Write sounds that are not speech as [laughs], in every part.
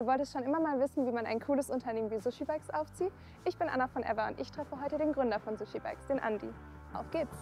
Du wolltest schon immer mal wissen, wie man ein cooles Unternehmen wie Sushi Bikes aufzieht? Ich bin Anna von Ever und ich treffe heute den Gründer von Sushi Bikes, den Andi. Auf geht's!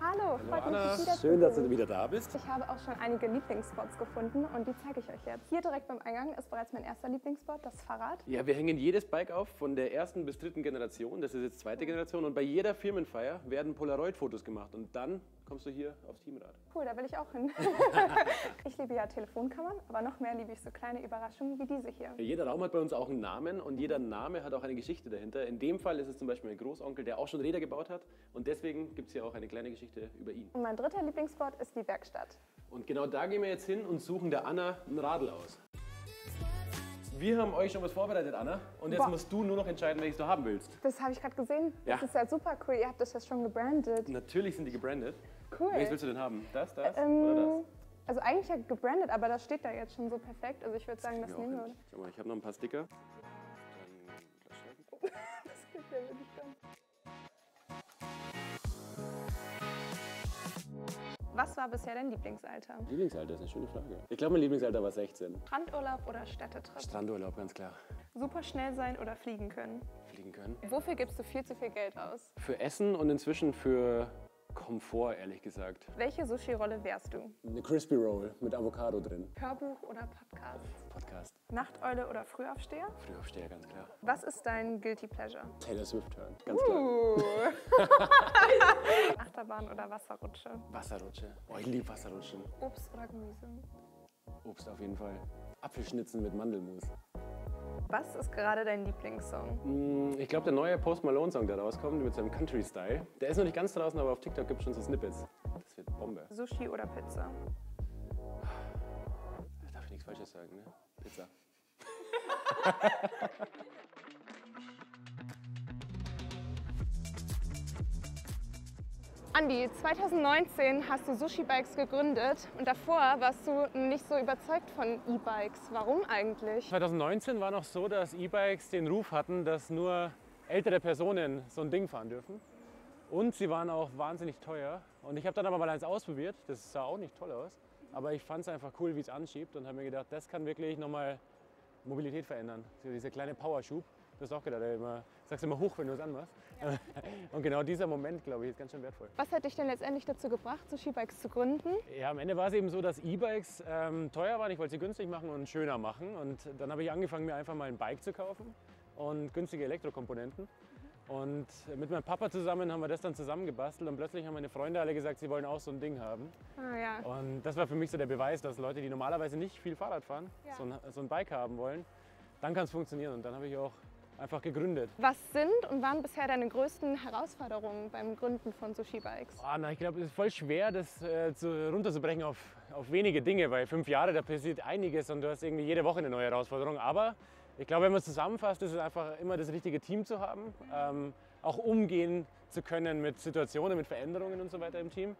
Hallo, freut mich, Anna, dich wieder schön, dass du wieder da bist. Ich habe auch schon einige Lieblingsspots gefunden und die zeige ich euch jetzt. Hier direkt beim Eingang ist bereits mein erster Lieblingsspot, das Fahrrad. Ja, wir hängen jedes Bike auf, von der ersten bis dritten Generation. Das ist jetzt zweite Generation. Und bei jeder Firmenfeier werden Polaroid-Fotos gemacht. Und dann kommst du hier aufs Teamrad. Cool, da will ich auch hin. [laughs] ich liebe ja Telefonkammern, aber noch mehr liebe ich so kleine Überraschungen wie diese hier. Jeder Raum hat bei uns auch einen Namen und jeder Name hat auch eine Geschichte dahinter. In dem Fall ist es zum Beispiel mein Großonkel, der auch schon Räder gebaut hat. Und deswegen gibt es hier auch eine kleine Geschichte über ihn. Und mein dritter Lieblingsspot ist die Werkstatt. Und genau da gehen wir jetzt hin und suchen der Anna ein Radl aus. Wir haben euch schon was vorbereitet, Anna. Und jetzt Boah. musst du nur noch entscheiden, welches du haben willst. Das habe ich gerade gesehen. Das Ja. ist ja super cool. Ihr habt das ja schon gebrandet. Natürlich sind die gebrandet. Cool. Welches willst du denn haben? Das, das Ähm, oder das? Also eigentlich ja gebrandet, aber das steht da jetzt schon so perfekt. Also ich würde sagen, das auch nehmen wir. hin. Schau mal, ich habe noch ein paar Sticker. [laughs] Das geht ja wirklich ganz. Was war bisher dein Lieblingsalter? Lieblingsalter ist eine schöne Frage. Ich glaube, mein Lieblingsalter war 16. Strandurlaub oder Städtetrip? Strandurlaub, ganz klar. Super schnell sein oder fliegen können? Fliegen können. Wofür gibst du viel zu viel Geld aus? Für Essen und inzwischen für Komfort, ehrlich gesagt. Welche Sushi-Rolle wärst du? Eine Crispy Roll mit Avocado drin. Hörbuch oder Podcast? Podcast. Nachteule oder Frühaufsteher? Frühaufsteher, ganz klar. Was ist dein Guilty Pleasure? Taylor Swift hören, ganz klar. Uh. [laughs] Achterbahn oder Wasserrutsche? Wasserrutsche. Oh, ich liebe Wasserrutschen. Obst oder Gemüse? Obst auf jeden Fall. Apfelschnitzen mit Mandelmus. Was ist gerade dein Lieblingssong? Mm, Ich glaube, der neue Post Malone-Song, der rauskommt, mit seinem Country-Style, der ist noch nicht ganz draußen, aber auf TikTok gibt es schon so Snippets. Das wird Bombe. Sushi oder Pizza? Da darf ich nichts Falsches sagen, ne? Pizza. [laughs] Andi, 2019 hast du Sushi Bikes gegründet und davor warst du nicht so überzeugt von E-Bikes. Warum eigentlich? 2019 war noch so, dass E-Bikes den Ruf hatten, dass nur ältere Personen so ein Ding fahren dürfen. Und sie waren auch wahnsinnig teuer. Und ich habe dann aber mal eins ausprobiert. Das sah auch nicht toll aus. Aber ich fand es einfach cool, wie es anschiebt und habe mir gedacht, das kann wirklich nochmal Mobilität verändern. Dieser kleine Powerschub. Du hast auch gedacht, ey, immer, sagst immer hoch, wenn du es anmachst. [laughs] Und genau dieser Moment, glaube ich, ist ganz schön wertvoll. Was hat dich denn letztendlich dazu gebracht, Sushi Bikes zu gründen? Ja, am Ende war es eben so, dass E-Bikes ähm, teuer waren. Ich wollte sie günstig machen und schöner machen. Und dann habe ich angefangen, mir einfach mal ein Bike zu kaufen und günstige Elektrokomponenten. Und mit meinem Papa zusammen haben wir das dann zusammengebastelt und plötzlich haben meine Freunde alle gesagt, sie wollen auch so ein Ding haben. Ah ja. Und das war für mich so der Beweis, dass Leute, die normalerweise nicht viel Fahrrad fahren, Ja. so, ein, so ein Bike haben wollen. Dann kann es funktionieren. Und dann habe ich auch einfach gegründet. Was sind und waren bisher deine größten Herausforderungen beim Gründen von Sushi Bikes? Ah, na, ich glaube, es ist voll schwer, das äh, zu, runterzubrechen auf, auf wenige Dinge, weil fünf Jahre, da passiert einiges und du hast irgendwie jede Woche eine neue Herausforderung. Aber ich glaube, wenn man es zusammenfasst, ist es einfach immer das richtige Team zu haben, ähm, auch umgehen zu können mit Situationen, mit Veränderungen und so weiter im Team.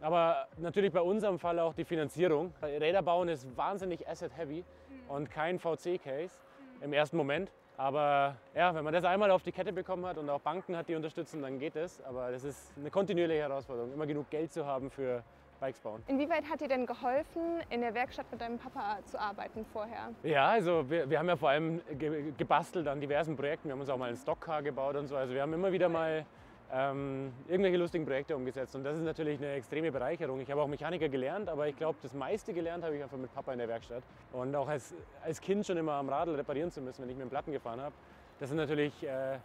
Aber natürlich bei unserem Fall auch die Finanzierung. Räder bauen ist wahnsinnig asset-heavy und kein VC-Case im ersten Moment. Aber ja, wenn man das einmal auf die Kette bekommen hat und auch Banken hat, die unterstützen, dann geht es. Aber das ist eine kontinuierliche Herausforderung, immer genug Geld zu haben für Bikes bauen. Inwieweit hat dir denn geholfen, in der Werkstatt mit deinem Papa zu arbeiten vorher? Ja, also wir, wir haben ja vor allem ge gebastelt an diversen Projekten. Wir haben uns auch mal ein Stockcar gebaut und so. Also wir haben immer wieder mal ähm, irgendwelche lustigen Projekte umgesetzt. Und das ist natürlich eine extreme Bereicherung. Ich habe auch Mechaniker gelernt, aber ich glaube, das meiste gelernt habe ich einfach mit Papa in der Werkstatt. Und auch als, als Kind schon immer am Radl reparieren zu müssen, wenn ich mit dem Platten gefahren habe. Das ist natürlich, äh,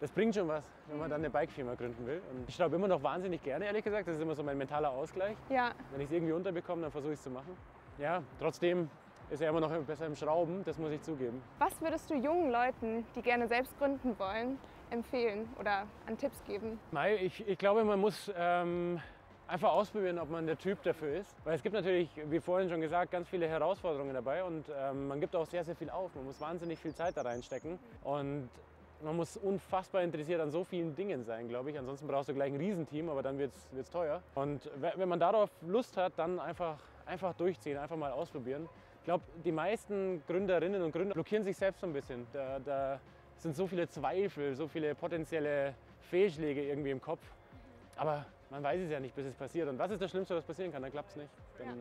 das bringt schon was, wenn man dann eine Bikefirma gründen will. Und ich schraube immer noch wahnsinnig gerne, ehrlich gesagt. Das ist immer so mein mentaler Ausgleich. Ja, Wenn ich es irgendwie unterbekomme, dann versuche ich es zu machen. Ja, trotzdem ist er immer noch besser im Schrauben, das muss ich zugeben. was würdest du jungen Leuten, die gerne selbst gründen wollen, empfehlen oder an Tipps geben? Ich, ich glaube, man muss ähm, einfach ausprobieren, ob man der Typ dafür ist. Weil es gibt natürlich, wie vorhin schon gesagt, ganz viele Herausforderungen dabei und ähm, man gibt auch sehr, sehr viel auf. Man muss wahnsinnig viel Zeit da reinstecken und man muss unfassbar interessiert an so vielen Dingen sein, glaube ich. Ansonsten brauchst du gleich ein Riesenteam, aber dann wird es teuer. Und we- wenn man darauf Lust hat, dann einfach, einfach durchziehen, einfach mal ausprobieren. Ich glaube, die meisten Gründerinnen und Gründer blockieren sich selbst so ein bisschen. Da, da sind so viele Zweifel, so viele potenzielle Fehlschläge irgendwie im Kopf. Aber man weiß es ja nicht, bis es passiert. Und was ist das Schlimmste, was passieren kann? Dann klappt es nicht. Dann, ja.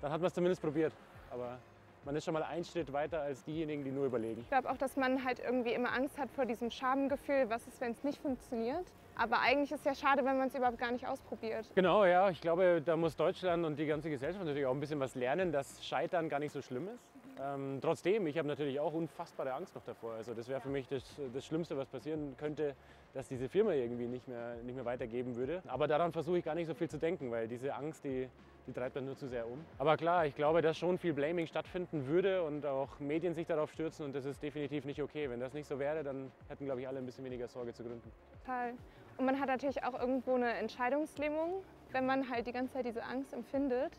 dann hat man es zumindest probiert. Aber man ist schon mal einen Schritt weiter als diejenigen, die nur überlegen. Ich glaube auch, dass man halt irgendwie immer Angst hat vor diesem Schamgefühl, was ist, wenn es nicht funktioniert. Aber eigentlich ist es ja schade, wenn man es überhaupt gar nicht ausprobiert. Genau, ja. Ich glaube, da muss Deutschland und die ganze Gesellschaft natürlich auch ein bisschen was lernen, dass Scheitern gar nicht so schlimm ist. Ähm, trotzdem, ich habe natürlich auch unfassbare Angst noch davor. Also das wäre für mich das, das Schlimmste, was passieren könnte, dass diese Firma irgendwie nicht mehr, nicht mehr weitergeben würde. Aber daran versuche ich gar nicht so viel zu denken, weil diese Angst, die, die treibt dann nur zu sehr um. Aber klar, ich glaube, dass schon viel Blaming stattfinden würde und auch Medien sich darauf stürzen und das ist definitiv nicht okay. Wenn das nicht so wäre, dann hätten, glaube ich, alle ein bisschen weniger Sorge zu gründen. Total. Und man hat natürlich auch irgendwo eine Entscheidungslähmung, wenn man halt die ganze Zeit diese Angst empfindet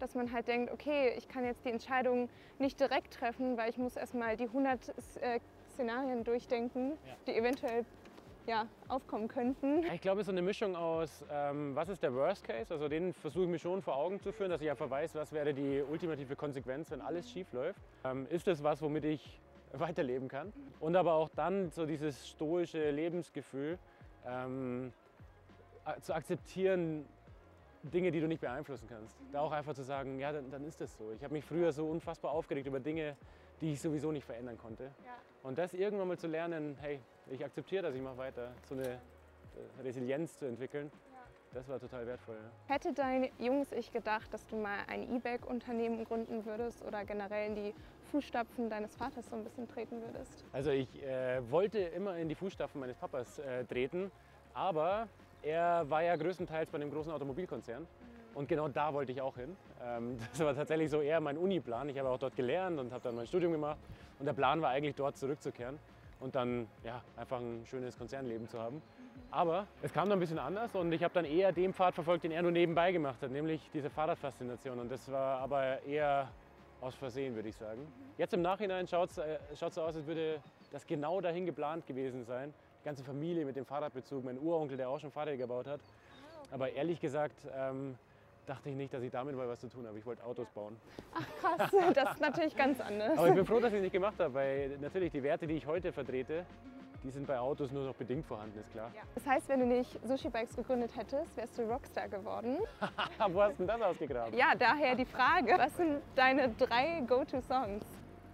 dass man halt denkt, okay, ich kann jetzt die Entscheidung nicht direkt treffen, weil ich muss erstmal die 100 äh, Szenarien durchdenken, ja. die eventuell ja, aufkommen könnten. Ich glaube, es ist so eine Mischung aus, ähm, was ist der Worst Case? Also den versuche ich mir schon vor Augen zu führen, dass ich einfach weiß, was wäre die ultimative Konsequenz, wenn alles schief läuft. Ähm, ist das was, womit ich weiterleben kann? Und aber auch dann so dieses stoische Lebensgefühl ähm, zu akzeptieren, Dinge, die du nicht beeinflussen kannst. Da auch einfach zu sagen, ja, dann, dann ist das so. Ich habe mich früher so unfassbar aufgeregt über Dinge, die ich sowieso nicht verändern konnte. Ja. Und das irgendwann mal zu lernen, hey, ich akzeptiere das, ich mache weiter, so eine äh, Resilienz zu entwickeln, ja. das war total wertvoll. Ja. Hätte dein junges Ich gedacht, dass du mal ein E-Bike-Unternehmen gründen würdest oder generell in die Fußstapfen deines Vaters so ein bisschen treten würdest? Also ich äh, wollte immer in die Fußstapfen meines Papas äh, treten, aber er war ja größtenteils bei einem großen Automobilkonzern. Und genau da wollte ich auch hin. Ähm, [laughs] das war tatsächlich so eher mein Uni-Plan. Ich habe auch dort gelernt und habe dann mein Studium gemacht. Und der Plan war eigentlich dort zurückzukehren und dann ja, einfach ein schönes Konzernleben zu haben. Aber es kam dann ein bisschen anders und ich habe dann eher den Pfad verfolgt, den er nur nebenbei gemacht hat, nämlich diese Fahrradfaszination. Und das war aber eher aus Versehen, würde ich sagen. Jetzt im Nachhinein schaut es äh, so aus, als würde das genau dahin geplant gewesen sein ganze Familie mit dem Fahrradbezug, mein Uronkel, der auch schon Fahrräder gebaut hat. Aber ehrlich gesagt ähm, dachte ich nicht, dass ich damit mal was zu tun habe. Ich wollte Autos bauen. Ach krass, [laughs] das ist natürlich ganz anders. Aber ich bin froh, dass ich es nicht gemacht habe, weil natürlich die Werte, die ich heute vertrete, die sind bei Autos nur noch bedingt vorhanden, ist klar. Ja. Das heißt, wenn du nicht Sushi Bikes gegründet hättest, wärst du Rockstar geworden. [laughs] Wo hast du denn das ausgegraben? Ja, daher die Frage, was sind deine drei Go-To-Songs?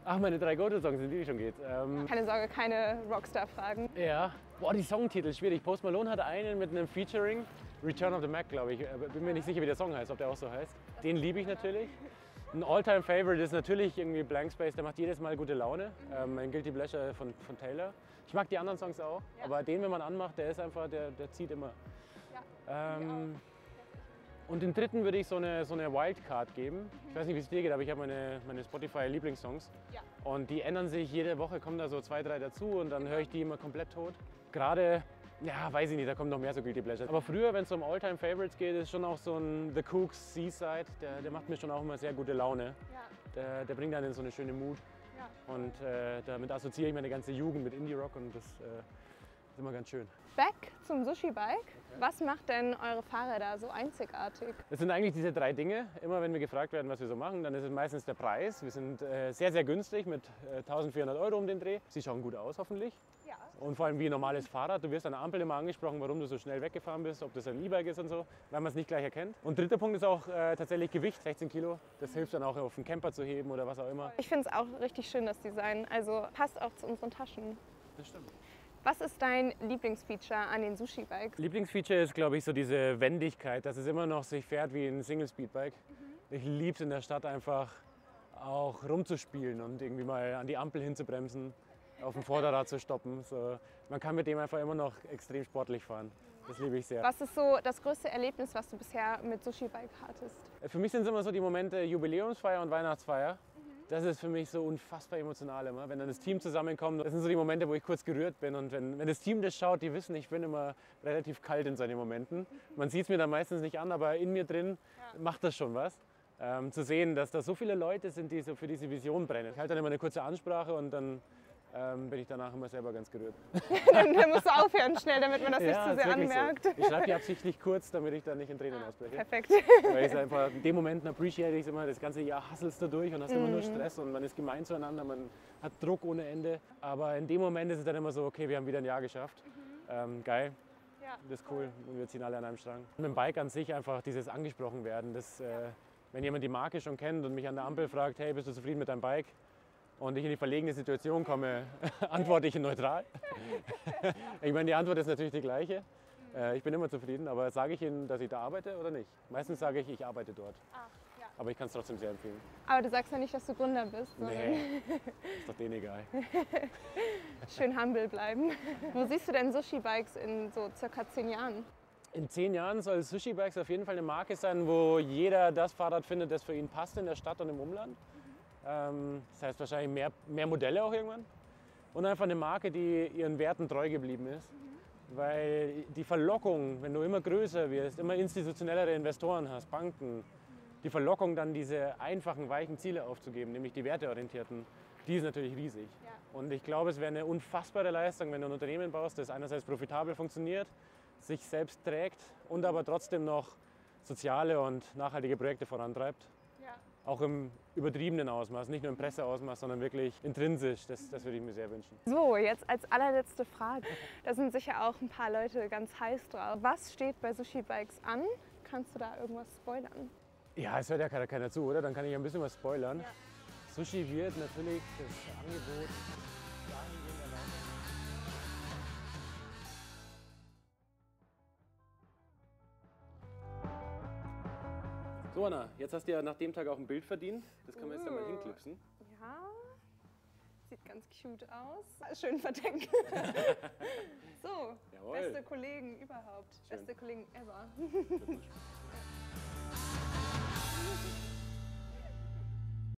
Ach, meine drei Go-To-Songs, in die schon geht. Ähm, keine Sorge, keine Rockstar-Fragen. Ja. Boah, die Songtitel, schwierig. Post Malone hat einen mit einem Featuring. Return of the Mac, glaube ich. Äh, bin mir nicht sicher, wie der Song heißt, ob der auch so heißt. Den liebe ich natürlich. Ein All-Time-Favorite ist natürlich irgendwie Blank Space, der macht jedes Mal gute Laune. Ähm, ein Guilty Pleasure von, von Taylor. Ich mag die anderen Songs auch, ja. aber den, wenn man anmacht, der ist einfach, der, der zieht immer. Ja, ähm, und den dritten würde ich so eine, so eine Wildcard geben. Ich weiß nicht, wie es dir geht, aber ich habe meine, meine Spotify-Lieblingssongs. Ja. Und die ändern sich jede Woche, kommen da so zwei, drei dazu und dann höre ich die immer komplett tot. Gerade, ja, weiß ich nicht, da kommen noch mehr so Guilty Pleasures. Aber früher, wenn es um All-Time Favorites geht, ist schon auch so ein The Cooks Seaside. Der, der macht mir schon auch immer sehr gute Laune. Ja. Der, der bringt dann in so eine schöne Mut. Ja. Und äh, damit assoziiere ich meine ganze Jugend mit Indie-Rock und das äh, ist immer ganz schön. Back zum Sushi-Bike. Was macht denn eure Fahrräder so einzigartig? Das sind eigentlich diese drei Dinge. Immer wenn wir gefragt werden, was wir so machen, dann ist es meistens der Preis. Wir sind äh, sehr, sehr günstig mit äh, 1400 Euro um den Dreh. Sie schauen gut aus, hoffentlich. Ja. Und vor allem wie ein normales Fahrrad. Du wirst an der Ampel immer angesprochen, warum du so schnell weggefahren bist, ob das ein E-Bike ist und so, weil man es nicht gleich erkennt. Und dritter Punkt ist auch äh, tatsächlich Gewicht, 16 Kilo. Das hilft dann auch auf den Camper zu heben oder was auch immer. Ich finde es auch richtig schön, das Design. Also passt auch zu unseren Taschen. Das stimmt. Was ist dein Lieblingsfeature an den Sushi-Bikes? Lieblingsfeature ist, glaube ich, so diese Wendigkeit, dass es immer noch sich fährt wie ein Single-Speed-Bike. Mhm. Ich liebe es in der Stadt einfach auch rumzuspielen und irgendwie mal an die Ampel hinzubremsen, auf dem Vorderrad zu stoppen. So, man kann mit dem einfach immer noch extrem sportlich fahren. Das liebe ich sehr. Was ist so das größte Erlebnis, was du bisher mit Sushi Bike hattest? Für mich sind es immer so die Momente Jubiläumsfeier und Weihnachtsfeier das ist für mich so unfassbar emotional immer, wenn dann das Team zusammenkommt. Das sind so die Momente, wo ich kurz gerührt bin. Und wenn, wenn das Team das schaut, die wissen, ich bin immer relativ kalt in solchen Momenten. Man sieht es mir dann meistens nicht an, aber in mir drin ja. macht das schon was. Ähm, zu sehen, dass da so viele Leute sind, die so für diese Vision brennen. Ich halte dann immer eine kurze Ansprache und dann ähm, bin ich danach immer selber ganz gerührt. [laughs] dann, dann, musst du aufhören schnell, damit man das ja, nicht zu sehr anmerkt. So. Ich schreibe die absichtlich kurz, damit ich dann nicht in Tränen ah, ausbreche. Perfekt. Weil ich einfach in dem Moment appreciate ich es immer, das ganze Jahr hasselst du durch und hast mhm. immer nur mhm. Stress und man ist gemein zueinander, man hat Druck ohne Ende. Aber in dem Moment ist es dann immer so, okay, wir haben wieder ein Jahr geschafft. Mhm. Ähm, geil. Ja, Das ist cool und wir ziehen alle an einem Strang. Mit dem Bike an sich einfach dieses angesprochen werden. Das, äh, wenn jemand die Marke schon kennt und mich an der Ampel fragt, hey, bist du zufrieden mit deinem Bike? Und ich in die verlegene Situation komme, [laughs] antworte ich neutral. ich meine, die Antwort ist natürlich die gleiche. Äh, ich bin immer zufrieden, aber sage ich Ihnen, dass ich da arbeite oder nicht? Meistens sage ich, ich arbeite dort. Ah, ja. Aber ich kann es trotzdem sehr empfehlen. Aber du sagst ja nicht, dass du Gründer bist, Nee, [laughs] ist doch denen egal. [laughs] schön humble bleiben. Wo siehst du denn Sushi-Bikes in so circa zehn Jahren? In zehn Jahren soll Sushi Bikes auf jeden Fall eine Marke sein, wo jeder das Fahrrad findet, das für ihn passt in der Stadt und im Umland. Ähm, das heißt wahrscheinlich mehr, mehr Modelle auch irgendwann. Und einfach eine Marke, die ihren Werten treu geblieben ist. Weil die Verlockung, wenn du immer größer wirst, immer institutionellere Investoren hast, Banken, die Verlockung dann diese einfachen, weichen Ziele aufzugeben, nämlich die werteorientierten, die ist natürlich riesig. Ja. Und ich glaube, es wäre eine unfassbare Leistung, wenn du ein Unternehmen baust, das einerseits profitabel funktioniert, sich selbst trägt und aber trotzdem noch soziale und nachhaltige Projekte vorantreibt. Auch im übertriebenen Ausmaß, nicht nur im Presseausmaß, sondern wirklich intrinsisch. Das, das würde ich mir sehr wünschen. So, jetzt als allerletzte Frage. Da sind sicher auch ein paar Leute ganz heiß drauf. Was steht bei Sushi Bikes an? Kannst du da irgendwas spoilern? Ja, es hört ja keiner, keiner zu, oder? Dann kann ich ein bisschen was spoilern. Ja. Sushi wird natürlich das Angebot So Anna, jetzt hast du ja nach dem Tag auch ein Bild verdient. Das kann man jetzt ja mal Uh. hinklipsen. Ja, sieht ganz cute aus. Schön verdeckt. [laughs] so, Jawohl. beste Kollegen überhaupt. Schön. Beste Kollegen ever. [laughs]